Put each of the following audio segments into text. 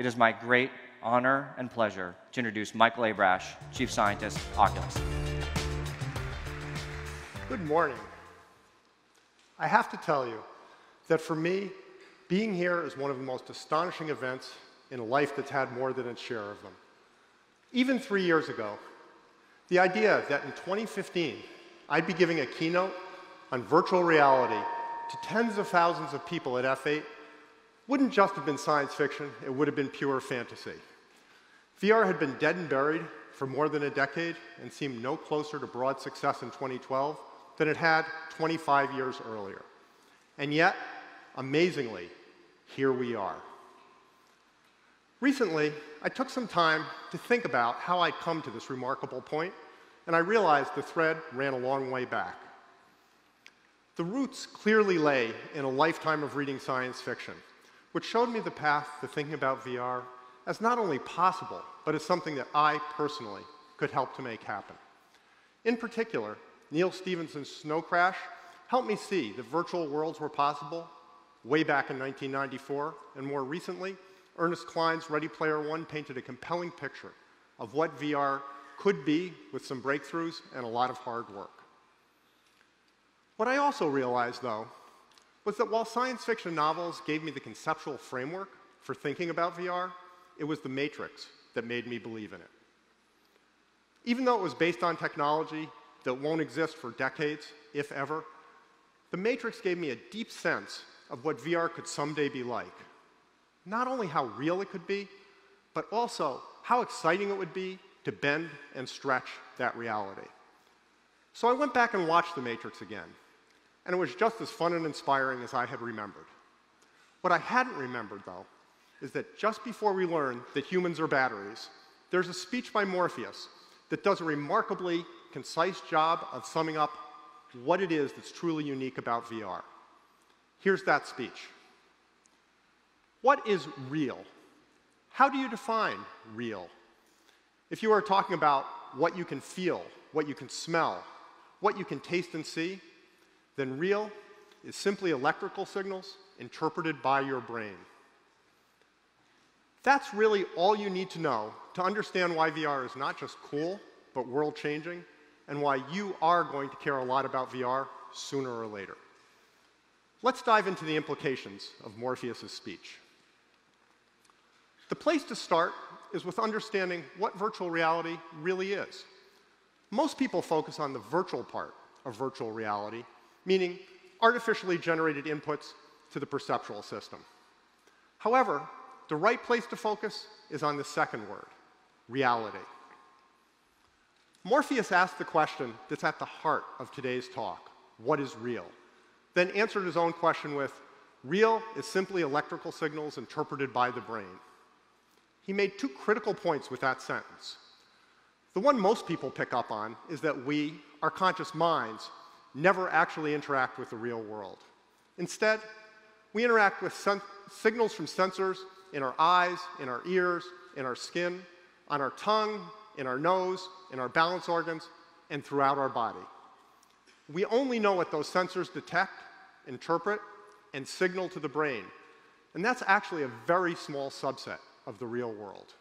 it is my great honor and pleasure to introduce Michael Abrash, Chief Scientist, Oculus. Good morning. I have to tell you that for me, being here is one of the most astonishing events in a life that's had more than its share of them. Even three years ago, the idea that in 2015 I'd be giving a keynote on virtual reality to tens of thousands of people at F8 wouldn't just have been science fiction, it would have been pure fantasy. VR had been dead and buried for more than a decade and seemed no closer to broad success in 2012 than it had 25 years earlier. And yet, amazingly, here we are. Recently, I took some time to think about how I'd come to this remarkable point, and I realized the thread ran a long way back. The roots clearly lay in a lifetime of reading science fiction, which showed me the path to thinking about VR as not only possible, but as something that I personally could help to make happen. In particular, Neal Stephenson's Snow Crash helped me see that virtual worlds were possible way back in 1994, and more recently, Ernest Cline's Ready Player One painted a compelling picture of what VR could be with some breakthroughs and a lot of hard work. What I also realized, though, was that while science fiction novels gave me the conceptual framework for thinking about VR, it was the Matrix that made me believe in it. Even though it was based on technology that won't exist for decades, if ever, the Matrix gave me a deep sense of what VR could someday be like. Not only how real it could be, but also how exciting it would be to bend and stretch that reality. So I went back and watched The Matrix again and it was just as fun and inspiring as I had remembered. What I hadn't remembered, though, is that just before we learn that humans are batteries, there's a speech by Morpheus that does a remarkably concise job of summing up what it is that's truly unique about VR. Here's that speech. What is real? How do you define real? If you are talking about what you can feel, what you can smell, what you can taste and see, then real is simply electrical signals interpreted by your brain. That's really all you need to know to understand why VR is not just cool, but world changing, and why you are going to care a lot about VR sooner or later. Let's dive into the implications of Morpheus' speech. The place to start is with understanding what virtual reality really is. Most people focus on the virtual part of virtual reality meaning artificially generated inputs to the perceptual system. However, the right place to focus is on the second word, reality. Morpheus asked the question that's at the heart of today's talk what is real? Then answered his own question with real is simply electrical signals interpreted by the brain. He made two critical points with that sentence. The one most people pick up on is that we, our conscious minds, never actually interact with the real world. Instead, we interact with signals from sensors in our eyes, in our ears, in our skin, on our tongue, in our nose, in our balance organs, and throughout our body. We only know what those sensors detect, interpret, and signal to the brain. And that's actually a very small subset of the real world.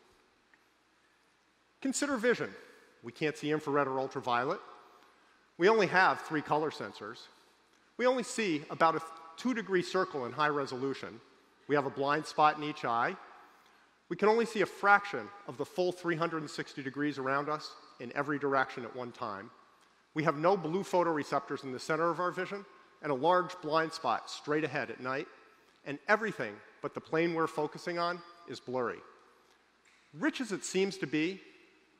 Consider vision. We can't see infrared or ultraviolet, we only have three color sensors. We only see about a two degree circle in high resolution. We have a blind spot in each eye. We can only see a fraction of the full 360 degrees around us in every direction at one time. We have no blue photoreceptors in the center of our vision and a large blind spot straight ahead at night. And everything but the plane we're focusing on is blurry. Rich as it seems to be,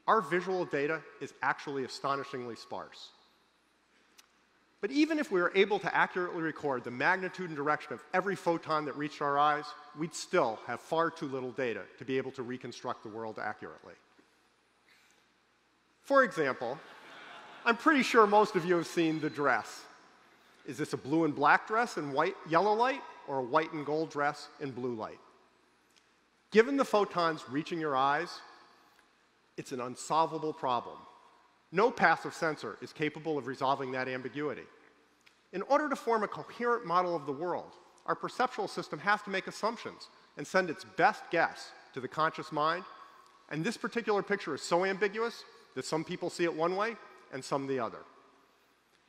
our visual data is actually astonishingly sparse. But even if we were able to accurately record the magnitude and direction of every photon that reached our eyes, we'd still have far too little data to be able to reconstruct the world accurately. For example, I'm pretty sure most of you have seen the dress. Is this a blue and black dress in white yellow light or a white and gold dress in blue light? Given the photons reaching your eyes, it's an unsolvable problem. No passive sensor is capable of resolving that ambiguity. In order to form a coherent model of the world, our perceptual system has to make assumptions and send its best guess to the conscious mind. And this particular picture is so ambiguous that some people see it one way and some the other.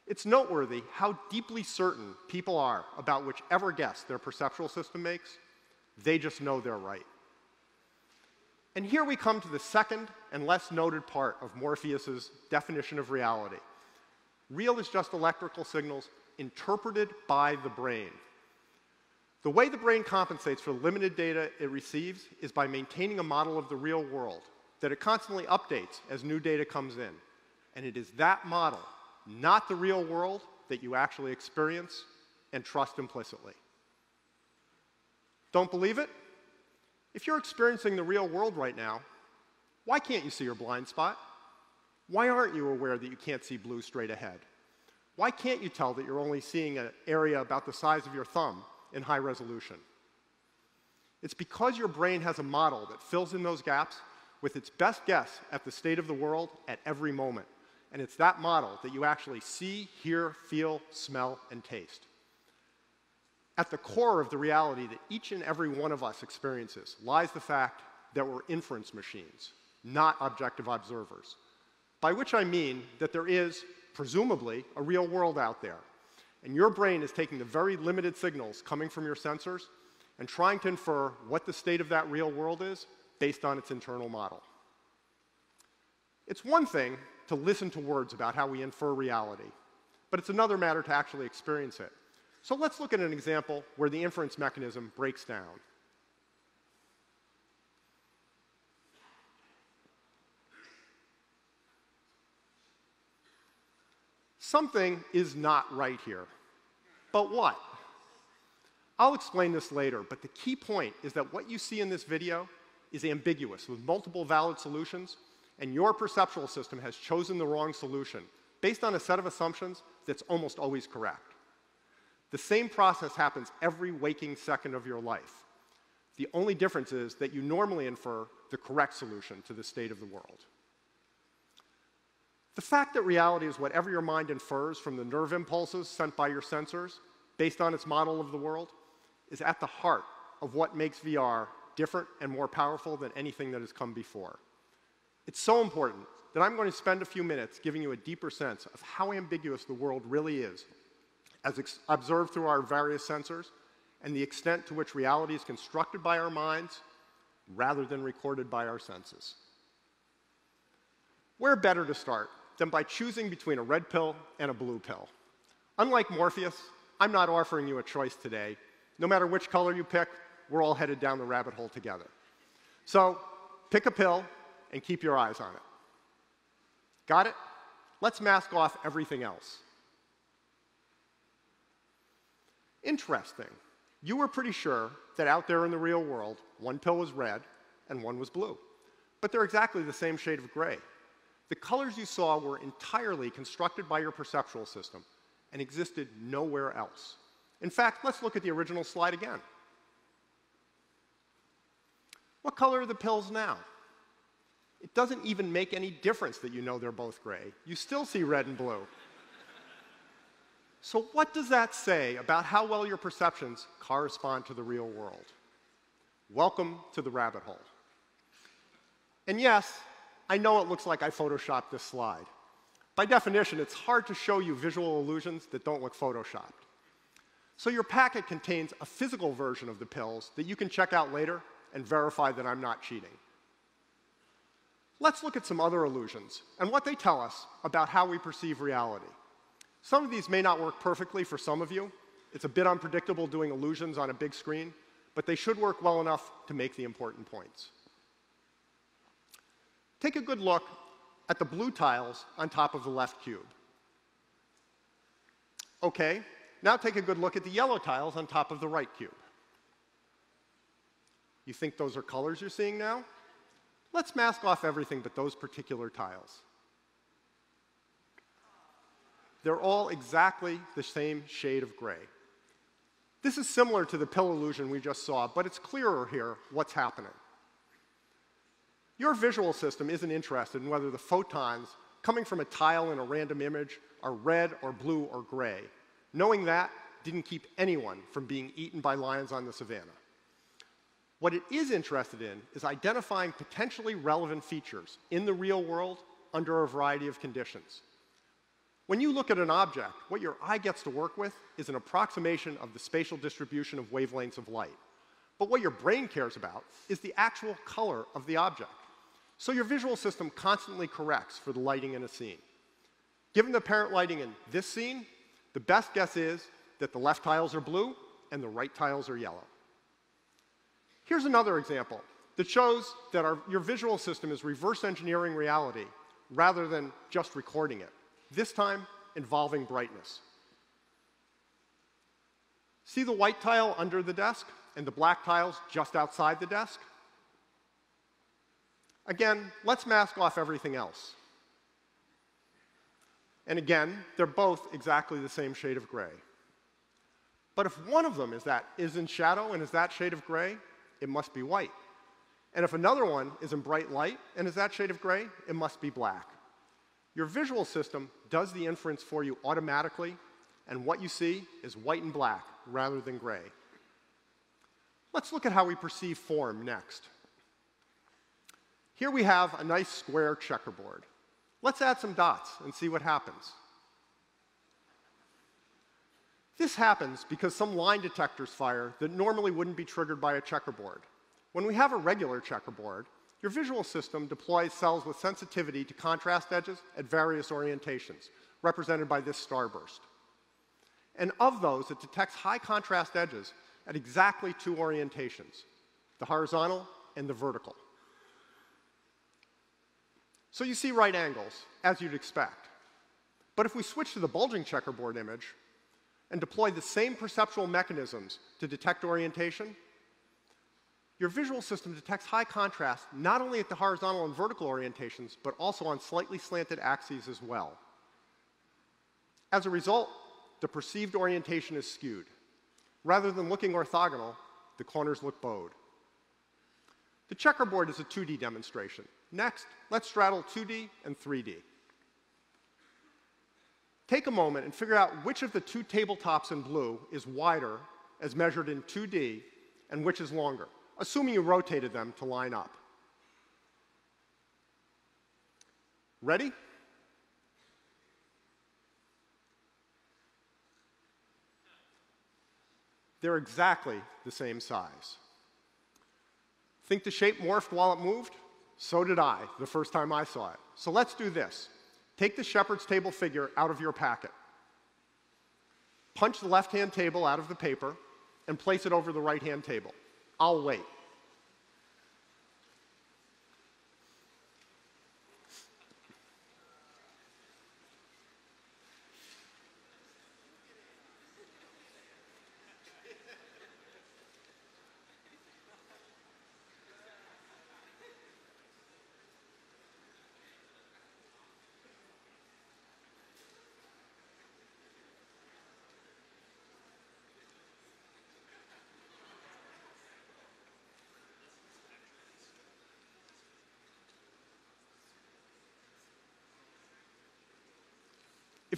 It's noteworthy how deeply certain people are about whichever guess their perceptual system makes. They just know they're right. And here we come to the second and less noted part of Morpheus's definition of reality. Real is just electrical signals interpreted by the brain. The way the brain compensates for the limited data it receives is by maintaining a model of the real world that it constantly updates as new data comes in. And it is that model, not the real world, that you actually experience and trust implicitly. Don't believe it? If you're experiencing the real world right now, why can't you see your blind spot? Why aren't you aware that you can't see blue straight ahead? Why can't you tell that you're only seeing an area about the size of your thumb in high resolution? It's because your brain has a model that fills in those gaps with its best guess at the state of the world at every moment. And it's that model that you actually see, hear, feel, smell, and taste. At the core of the reality that each and every one of us experiences lies the fact that we're inference machines, not objective observers. By which I mean that there is, presumably, a real world out there. And your brain is taking the very limited signals coming from your sensors and trying to infer what the state of that real world is based on its internal model. It's one thing to listen to words about how we infer reality, but it's another matter to actually experience it. So let's look at an example where the inference mechanism breaks down. Something is not right here. But what? I'll explain this later, but the key point is that what you see in this video is ambiguous with multiple valid solutions, and your perceptual system has chosen the wrong solution based on a set of assumptions that's almost always correct. The same process happens every waking second of your life. The only difference is that you normally infer the correct solution to the state of the world. The fact that reality is whatever your mind infers from the nerve impulses sent by your sensors based on its model of the world is at the heart of what makes VR different and more powerful than anything that has come before. It's so important that I'm going to spend a few minutes giving you a deeper sense of how ambiguous the world really is as observed through our various sensors, and the extent to which reality is constructed by our minds rather than recorded by our senses. Where better to start than by choosing between a red pill and a blue pill? Unlike Morpheus, I'm not offering you a choice today. No matter which color you pick, we're all headed down the rabbit hole together. So pick a pill and keep your eyes on it. Got it? Let's mask off everything else. Interesting. You were pretty sure that out there in the real world, one pill was red and one was blue. But they're exactly the same shade of gray. The colors you saw were entirely constructed by your perceptual system and existed nowhere else. In fact, let's look at the original slide again. What color are the pills now? It doesn't even make any difference that you know they're both gray. You still see red and blue. So, what does that say about how well your perceptions correspond to the real world? Welcome to the rabbit hole. And yes, I know it looks like I photoshopped this slide. By definition, it's hard to show you visual illusions that don't look photoshopped. So, your packet contains a physical version of the pills that you can check out later and verify that I'm not cheating. Let's look at some other illusions and what they tell us about how we perceive reality. Some of these may not work perfectly for some of you. It's a bit unpredictable doing illusions on a big screen, but they should work well enough to make the important points. Take a good look at the blue tiles on top of the left cube. Okay, now take a good look at the yellow tiles on top of the right cube. You think those are colors you're seeing now? Let's mask off everything but those particular tiles. They're all exactly the same shade of gray. This is similar to the pill illusion we just saw, but it's clearer here what's happening. Your visual system isn't interested in whether the photons coming from a tile in a random image are red or blue or gray. Knowing that didn't keep anyone from being eaten by lions on the savannah. What it is interested in is identifying potentially relevant features in the real world under a variety of conditions. When you look at an object, what your eye gets to work with is an approximation of the spatial distribution of wavelengths of light. But what your brain cares about is the actual color of the object. So your visual system constantly corrects for the lighting in a scene. Given the apparent lighting in this scene, the best guess is that the left tiles are blue and the right tiles are yellow. Here's another example that shows that our, your visual system is reverse engineering reality rather than just recording it, this time involving brightness. See the white tile under the desk and the black tiles just outside the desk? Again, let's mask off everything else. And again, they're both exactly the same shade of gray. But if one of them is, that, is in shadow and is that shade of gray, it must be white. And if another one is in bright light and is that shade of gray, it must be black. Your visual system does the inference for you automatically, and what you see is white and black rather than gray. Let's look at how we perceive form next. Here we have a nice square checkerboard. Let's add some dots and see what happens. This happens because some line detectors fire that normally wouldn't be triggered by a checkerboard. When we have a regular checkerboard, your visual system deploys cells with sensitivity to contrast edges at various orientations, represented by this starburst. And of those, it detects high contrast edges at exactly two orientations, the horizontal and the vertical. So you see right angles, as you'd expect. But if we switch to the bulging checkerboard image and deploy the same perceptual mechanisms to detect orientation, your visual system detects high contrast not only at the horizontal and vertical orientations, but also on slightly slanted axes as well. As a result, the perceived orientation is skewed. Rather than looking orthogonal, the corners look bowed. The checkerboard is a 2D demonstration. Next, let's straddle 2D and 3D. Take a moment and figure out which of the two tabletops in blue is wider as measured in 2D and which is longer, assuming you rotated them to line up. Ready? They're exactly the same size. Think the shape morphed while it moved? So did I the first time I saw it. So let's do this. Take the Shepard's table figure out of your packet. Punch the left hand table out of the paper and place it over the right hand table. I'll wait.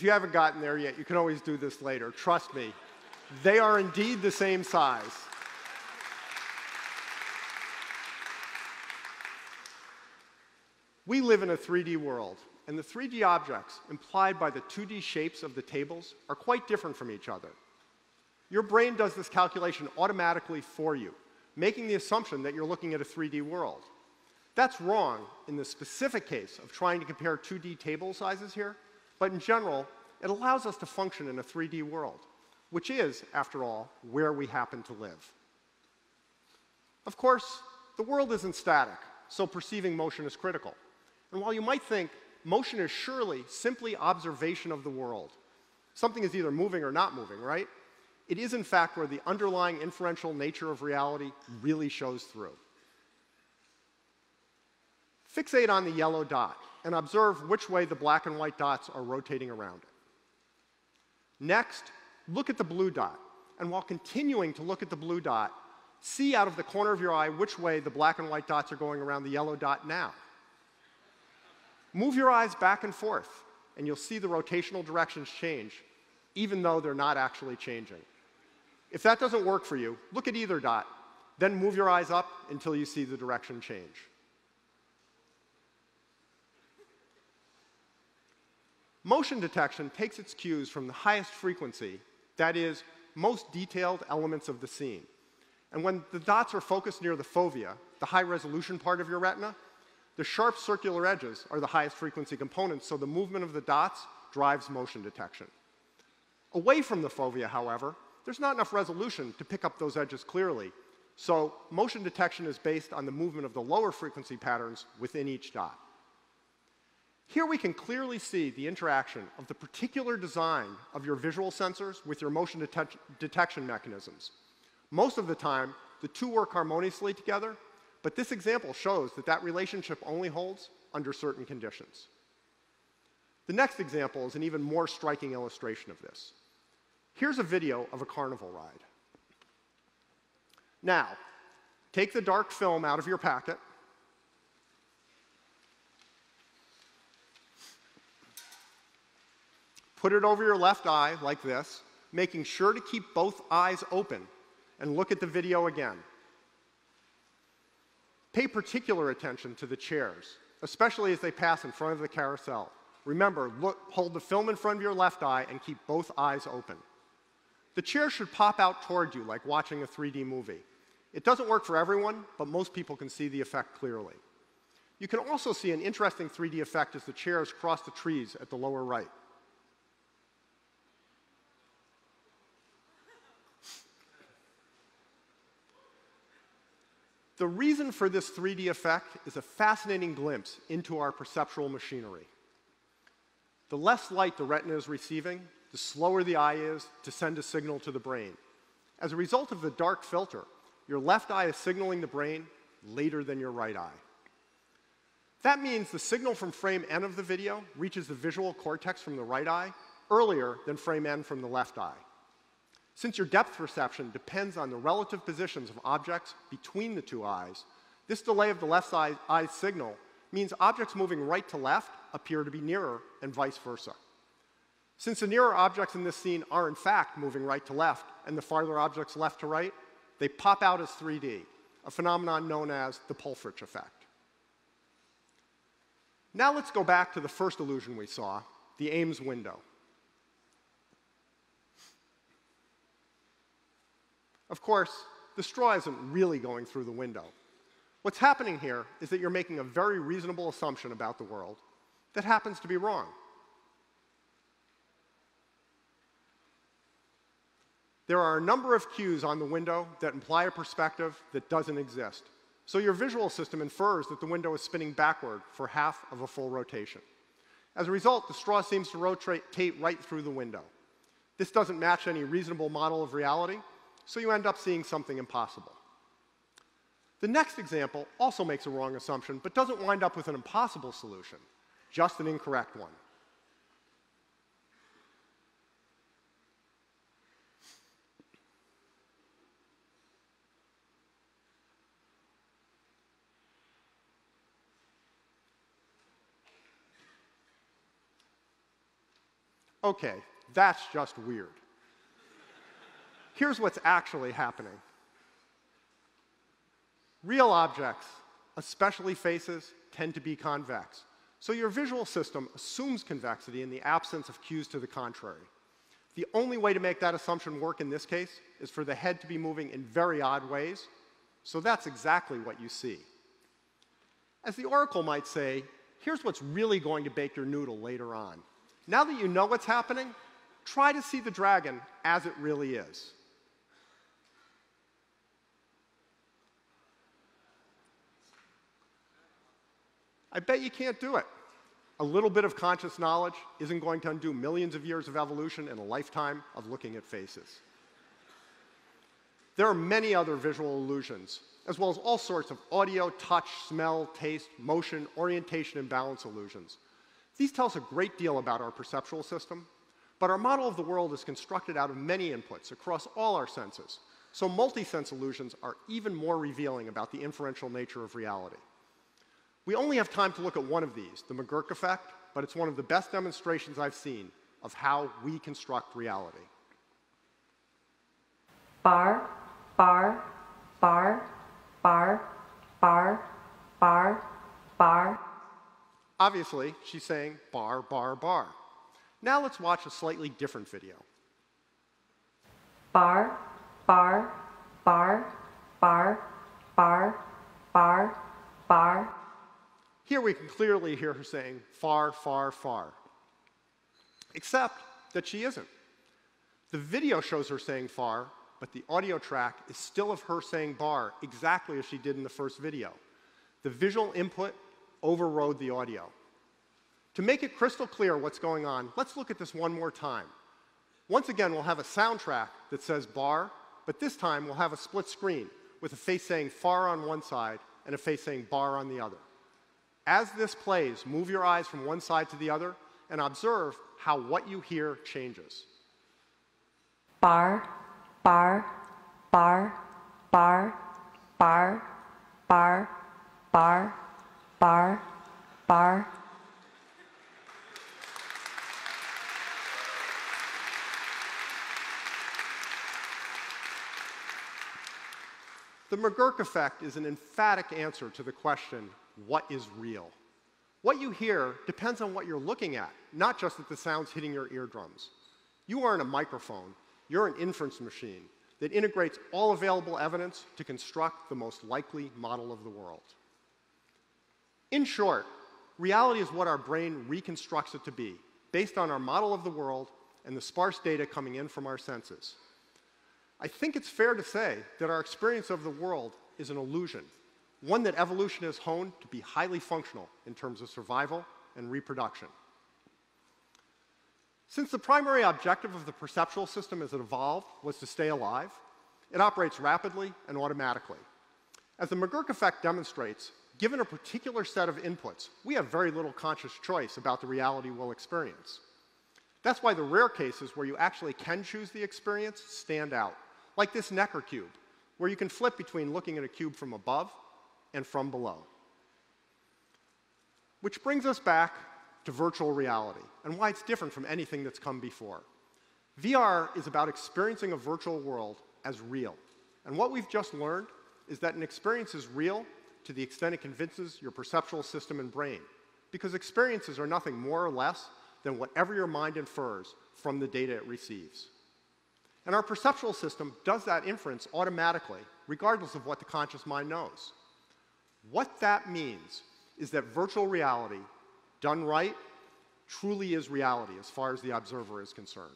If you haven't gotten there yet, you can always do this later. Trust me, they are indeed the same size. We live in a 3D world, and the 3D objects implied by the 2D shapes of the tables are quite different from each other. Your brain does this calculation automatically for you, making the assumption that you're looking at a 3D world. That's wrong in the specific case of trying to compare 2D table sizes here, but in general, it allows us to function in a 3D world, which is, after all, where we happen to live. Of course, the world isn't static, so perceiving motion is critical. And while you might think motion is surely simply observation of the world, something is either moving or not moving, right? It is, in fact, where the underlying inferential nature of reality really shows through. Fixate on the yellow dot and observe which way the black and white dots are rotating around it. Next, look at the blue dot, and while continuing to look at the blue dot, see out of the corner of your eye which way the black and white dots are going around the yellow dot now. Move your eyes back and forth, and you'll see the rotational directions change, even though they're not actually changing. If that doesn't work for you, look at either dot, Then move your eyes up until you see the direction change. Motion detection takes its cues from the highest frequency, that is, most detailed elements of the scene. And when the dots are focused near the fovea, the high resolution part of your retina, the sharp circular edges are the highest frequency components, so the movement of the dots drives motion detection. Away from the fovea, however, there's not enough resolution to pick up those edges clearly, so motion detection is based on the movement of the lower frequency patterns within each dot. Here we can clearly see the interaction of the particular design of your visual sensors with your motion detec detection mechanisms. Most of the time, the two work harmoniously together, but this example shows that that relationship only holds under certain conditions. The next example is an even more striking illustration of this. Here's a video of a carnival ride. Now, take the dark film out of your packet Put it over your left eye like this, making sure to keep both eyes open and look at the video again. Pay particular attention to the chairs, especially as they pass in front of the carousel. Remember, look, hold the film in front of your left eye and keep both eyes open. The chair should pop out toward you like watching a 3D movie. It doesn't work for everyone, but most people can see the effect clearly. You can also see an interesting 3D effect as the chairs cross the trees at the lower right. The reason for this 3D effect is a fascinating glimpse into our perceptual machinery. The less light the retina is receiving, the slower the eye is to send a signal to the brain. As a result of the dark filter, your left eye is signaling the brain later than your right eye. That means the signal from frame N of the video reaches the visual cortex from the right eye earlier than frame N from the left eye. Since your depth perception depends on the relative positions of objects between the two eyes, this delay of the left eye's signal means objects moving right to left appear to be nearer and vice versa. Since the nearer objects in this scene are in fact moving right to left and the farther objects left to right, they pop out as 3D, a phenomenon known as the Pulfrich effect. Now let's go back to the first illusion we saw, the Ames window. Of course, the straw isn't really going through the window. What's happening here is that you're making a very reasonable assumption about the world that happens to be wrong. There are a number of cues on the window that imply a perspective that doesn't exist. So your visual system infers that the window is spinning backward for half of a full rotation. As a result, the straw seems to rotate right through the window. This doesn't match any reasonable model of reality, so you end up seeing something impossible. The next example also makes a wrong assumption, but doesn't wind up with an impossible solution, just an incorrect one. Okay, that's just weird. Here's what's actually happening. Real objects, especially faces, tend to be convex. So your visual system assumes convexity in the absence of cues to the contrary. The only way to make that assumption work in this case is for the head to be moving in very odd ways, so that's exactly what you see. As the oracle might say, here's what's really going to bake your noodle later on. Now that you know what's happening, try to see the dragon as it really is. I bet you can't do it. A little bit of conscious knowledge isn't going to undo millions of years of evolution and a lifetime of looking at faces. There are many other visual illusions, as well as all sorts of audio, touch, smell, taste, motion, orientation, and balance illusions. These tell us a great deal about our perceptual system, but our model of the world is constructed out of many inputs across all our senses, so multi-sense illusions are even more revealing about the inferential nature of reality. We only have time to look at one of these, the McGurk effect, but it's one of the best demonstrations I've seen of how we construct reality. Bar, bar, bar, bar, bar, bar, bar. Obviously, she's saying bar, bar, bar. Now let's watch a slightly different video. Bar, bar, bar, bar, bar, bar. Here we can clearly hear her saying far, far, far. Except that she isn't. The video shows her saying far, but the audio track is still of her saying bar exactly as she did in the first video. The visual input overrode the audio. To make it crystal clear what's going on, let's look at this one more time. Once again, we'll have a soundtrack that says bar, but this time we'll have a split screen with a face saying far on one side and a face saying bar on the other. As this plays, move your eyes from one side to the other and observe how what you hear changes. bar, bar, bar, bar, bar, bar, bar, bar, bar. The McGurk effect is an emphatic answer to the question, what is real? What you hear depends on what you're looking at, not just at the sounds hitting your eardrums. You aren't a microphone, you're an inference machine that integrates all available evidence to construct the most likely model of the world. In short, reality is what our brain reconstructs it to be, based on our model of the world and the sparse data coming in from our senses. I think it's fair to say that our experience of the world is an illusion, one that evolution has honed to be highly functional in terms of survival and reproduction. Since the primary objective of the perceptual system as it evolved was to stay alive, it operates rapidly and automatically. As the McGurk effect demonstrates, given a particular set of inputs, we have very little conscious choice about the reality we'll experience. That's why the rare cases where you actually can choose the experience stand out like this Necker cube, where you can flip between looking at a cube from above and from below. Which brings us back to virtual reality and why it's different from anything that's come before. VR is about experiencing a virtual world as real. And what we've just learned is that an experience is real to the extent it convinces your perceptual system and brain, because experiences are nothing more or less than whatever your mind infers from the data it receives. And our perceptual system does that inference automatically, regardless of what the conscious mind knows. What that means is that virtual reality, done right, truly is reality as far as the observer is concerned.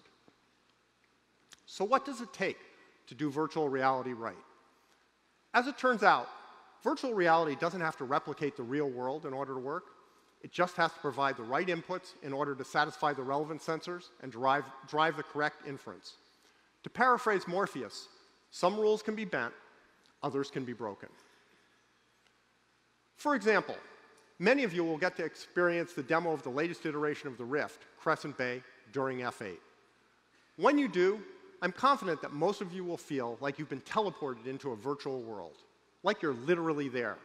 So, what does it take to do virtual reality right? As it turns out, virtual reality doesn't have to replicate the real world in order to work. It just has to provide the right inputs in order to satisfy the relevant sensors and drive, drive the correct inference. To paraphrase Morpheus, some rules can be bent, others can be broken. For example, many of you will get to experience the demo of the latest iteration of the Rift, Crescent Bay, during F8. When you do, I'm confident that most of you will feel like you've been teleported into a virtual world, like you're literally there.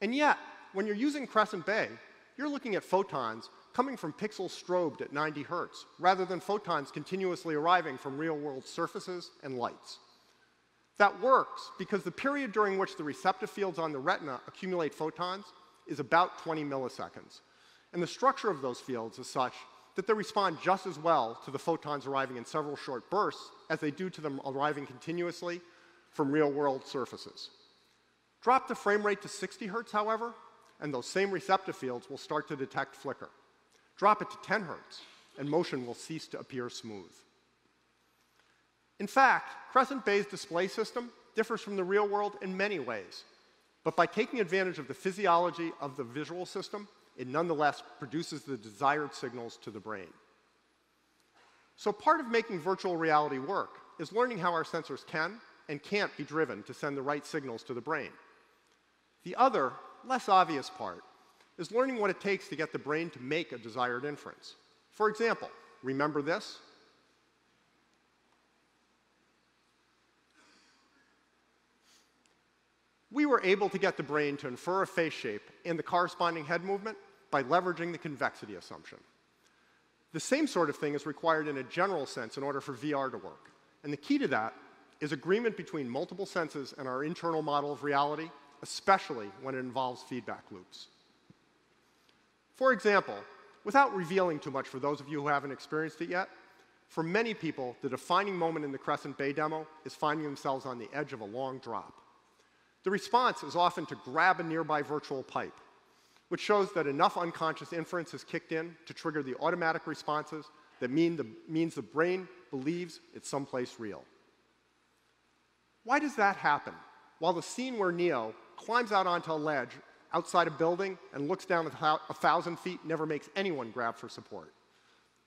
And yet, when you're using Crescent Bay, you're looking at photons coming from pixels strobed at 90 hertz, rather than photons continuously arriving from real-world surfaces and lights. That works because the period during which the receptive fields on the retina accumulate photons is about 20 milliseconds. And the structure of those fields is such that they respond just as well to the photons arriving in several short bursts as they do to them arriving continuously from real-world surfaces. Drop the frame rate to 60 hertz, however, and those same receptive fields will start to detect flicker. Drop it to 10 hertz, and motion will cease to appear smooth. In fact, Crescent Bay's display system differs from the real world in many ways, but by taking advantage of the physiology of the visual system, it nonetheless produces the desired signals to the brain. So part of making virtual reality work is learning how our sensors can and can't be driven to send the right signals to the brain. The other, less obvious part is learning what it takes to get the brain to make a desired inference. For example, remember this? Were able to get the brain to infer a face shape and the corresponding head movement by leveraging the convexity assumption. The same sort of thing is required in a general sense in order for VR to work. And the key to that is agreement between multiple senses and our internal model of reality, especially when it involves feedback loops. For example, without revealing too much for those of you who haven't experienced it yet, for many people, the defining moment in the Crescent Bay demo is finding themselves on the edge of a long drop. The response is often to grab a nearby virtual pipe, which shows that enough unconscious inference has kicked in to trigger the automatic responses that mean the, means the brain believes it's someplace real. Why does that happen? While the scene where Neo climbs out onto a ledge outside a building and looks down a thousand feet never makes anyone grab for support.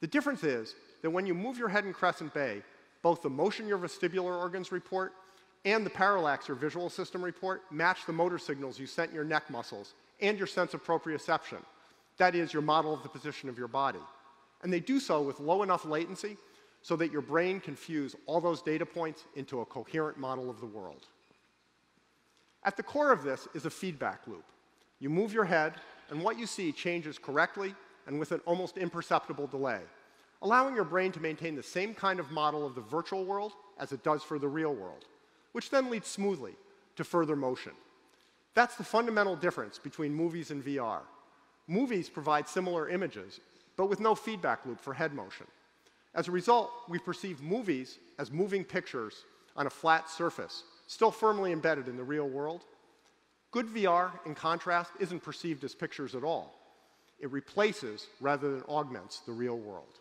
The difference is that when you move your head in Crescent Bay, both the motion your vestibular organs report and the parallax or visual system report match the motor signals you sent your neck muscles and your sense of proprioception. That is, your model of the position of your body. And they do so with low enough latency so that your brain can fuse all those data points into a coherent model of the world. At the core of this is a feedback loop. You move your head, and what you see changes correctly and with an almost imperceptible delay, allowing your brain to maintain the same kind of model of the virtual world as it does for the real world, which then leads smoothly to further motion. That's the fundamental difference between movies and VR. Movies provide similar images, but with no feedback loop for head motion. As a result, we perceive movies as moving pictures on a flat surface, still firmly embedded in the real world. Good VR, in contrast, isn't perceived as pictures at all. It replaces rather than augments the real world.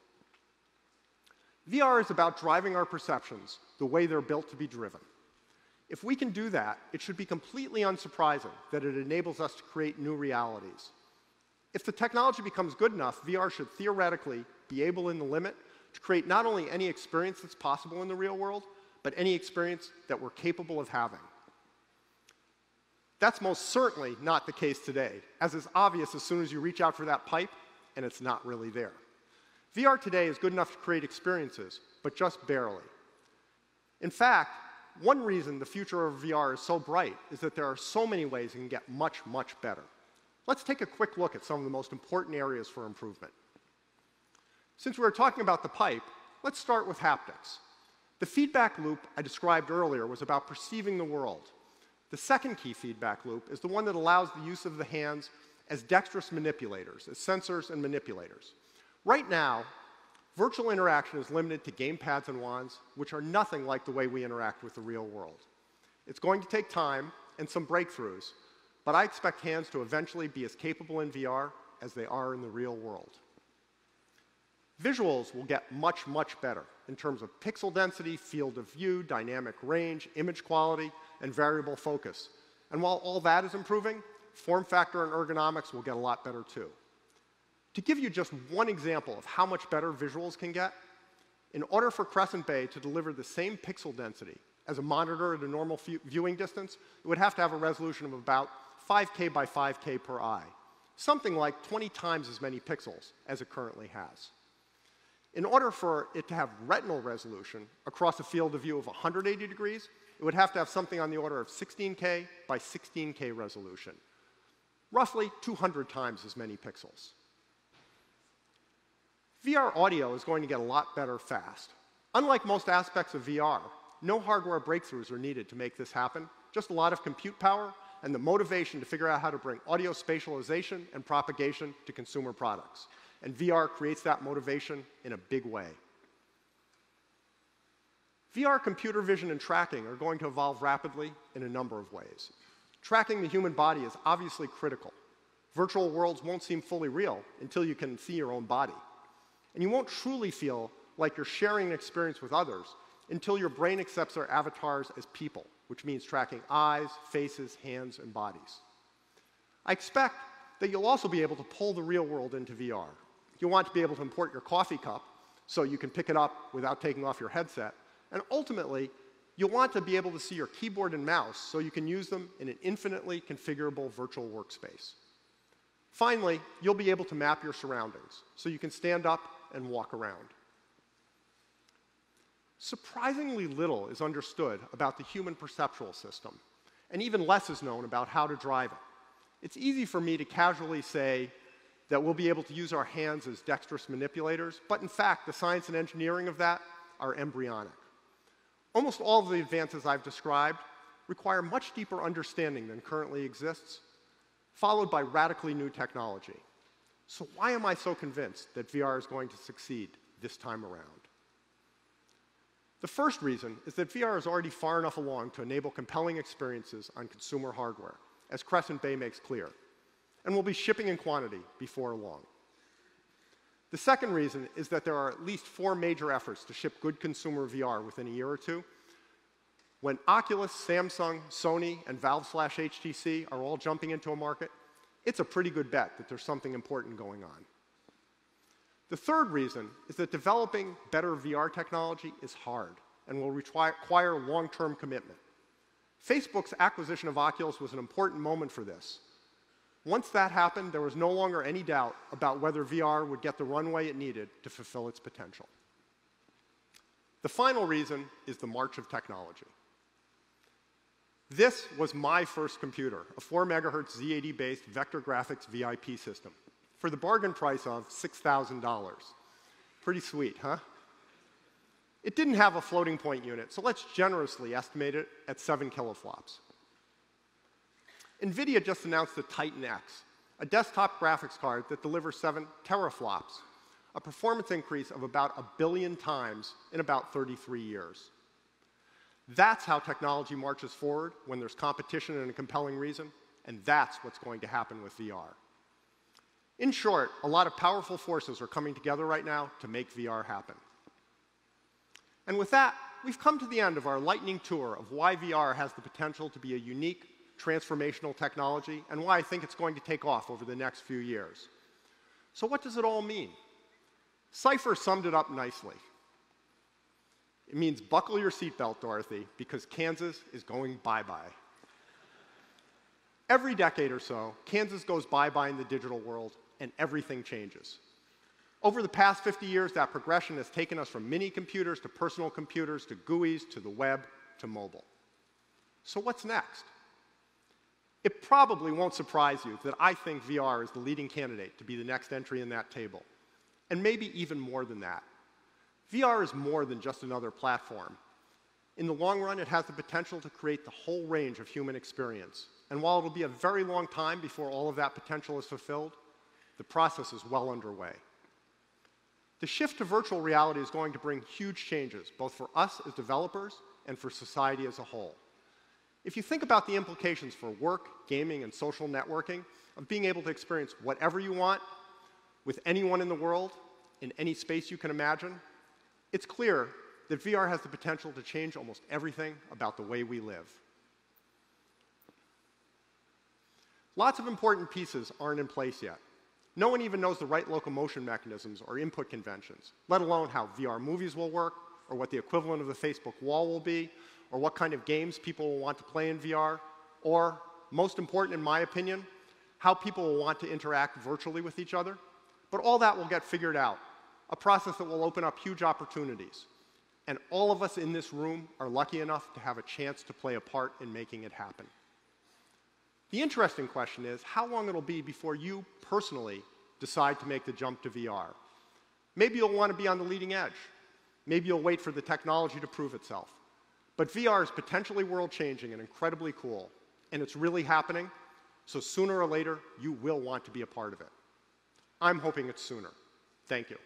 VR is about driving our perceptions the way they're built to be driven. If we can do that, it should be completely unsurprising that it enables us to create new realities. If the technology becomes good enough, VR should theoretically be able, in the limit, to create not only any experience that's possible in the real world, but any experience that we're capable of having. That's most certainly not the case today, as is obvious as soon as you reach out for that pipe and it's not really there. VR today is good enough to create experiences, but just barely. In fact, one reason the future of VR is so bright is that there are so many ways it can get much, much better. Let's take a quick look at some of the most important areas for improvement. Since we were talking about the pipe, let's start with haptics. The feedback loop I described earlier was about perceiving the world. The second key feedback loop is the one that allows the use of the hands as dexterous manipulators, as sensors and manipulators. Right now, virtual interaction is limited to gamepads and wands, which are nothing like the way we interact with the real world. It's going to take time and some breakthroughs, but I expect hands to eventually be as capable in VR as they are in the real world. Visuals will get much, much better in terms of pixel density, field of view, dynamic range, image quality, and variable focus. And while all that is improving, form factor and ergonomics will get a lot better too. To give you just one example of how much better visuals can get, in order for Crescent Bay to deliver the same pixel density as a monitor at a normal viewing distance, it would have to have a resolution of about 5K by 5K per eye, something like 20 times as many pixels as it currently has. In order for it to have retinal resolution across a field of view of 180 degrees, it would have to have something on the order of 16K by 16K resolution, roughly 200 times as many pixels. VR audio is going to get a lot better fast. Unlike most aspects of VR, no hardware breakthroughs are needed to make this happen, just a lot of compute power and the motivation to figure out how to bring audio spatialization and propagation to consumer products. And VR creates that motivation in a big way. VR computer vision and tracking are going to evolve rapidly in a number of ways. Tracking the human body is obviously critical. Virtual worlds won't seem fully real until you can see your own body. And you won't truly feel like you're sharing an experience with others until your brain accepts their avatars as people, which means tracking eyes, faces, hands, and bodies. I expect that you'll also be able to pull the real world into VR. You'll want to be able to import your coffee cup so you can pick it up without taking off your headset. And ultimately, you'll want to be able to see your keyboard and mouse so you can use them in an infinitely configurable virtual workspace. Finally, you'll be able to map your surroundings so you can stand up and walk around. Surprisingly little is understood about the human perceptual system, and even less is known about how to drive it. It's easy for me to casually say that we'll be able to use our hands as dexterous manipulators, but in fact, the science and engineering of that are embryonic. Almost all of the advances I've described require much deeper understanding than currently exists, followed by radically new technology. So, why am I so convinced that VR is going to succeed this time around? The first reason is that VR is already far enough along to enable compelling experiences on consumer hardware, as Crescent Bay makes clear, and will be shipping in quantity before long. The second reason is that there are at least four major efforts to ship good consumer VR within a year or two. When Oculus, Samsung, Sony, and Valve slash HTC are all jumping into a market, it's a pretty good bet that there's something important going on. The third reason is that developing better VR technology is hard and will require long-term commitment. Facebook's acquisition of Oculus was an important moment for this. Once that happened, there was no longer any doubt about whether VR would get the runway it needed to fulfill its potential. The final reason is the march of technology. This was my first computer, a 4 megahertz Z80-based vector graphics VIP system for the bargain price of $6,000. Pretty sweet, huh? It didn't have a floating point unit, so let's generously estimate it at 7 kiloflops. NVIDIA just announced the Titan X, a desktop graphics card that delivers 7 teraflops, a performance increase of about a billion times in about 33 years. That's how technology marches forward when there's competition and a compelling reason, and that's what's going to happen with VR. In short, a lot of powerful forces are coming together right now to make VR happen. And with that, we've come to the end of our lightning tour of why VR has the potential to be a unique, transformational technology and why I think it's going to take off over the next few years. So, what does it all mean? Cypher summed it up nicely. It means buckle your seatbelt, Dorothy, because Kansas is going bye bye. Every decade or so, Kansas goes bye bye in the digital world, and everything changes. Over the past 50 years, that progression has taken us from mini computers to personal computers to GUIs to the web to mobile. So, what's next? It probably won't surprise you that I think VR is the leading candidate to be the next entry in that table, and maybe even more than that. VR is more than just another platform. In the long run, it has the potential to create the whole range of human experience. And while it'll be a very long time before all of that potential is fulfilled, the process is well underway. The shift to virtual reality is going to bring huge changes, both for us as developers and for society as a whole. If you think about the implications for work, gaming, and social networking of being able to experience whatever you want with anyone in the world, in any space you can imagine, it's clear that VR has the potential to change almost everything about the way we live. Lots of important pieces aren't in place yet. No one even knows the right locomotion mechanisms or input conventions, let alone how VR movies will work, or what the equivalent of the Facebook wall will be, or what kind of games people will want to play in VR, or, most important in my opinion, how people will want to interact virtually with each other. But all that will get figured out, a process that will open up huge opportunities. And all of us in this room are lucky enough to have a chance to play a part in making it happen. The interesting question is how long it'll be before you personally decide to make the jump to VR. Maybe you'll want to be on the leading edge. Maybe you'll wait for the technology to prove itself. But VR is potentially world changing and incredibly cool, and it's really happening, so sooner or later, you will want to be a part of it. I'm hoping it's sooner. Thank you.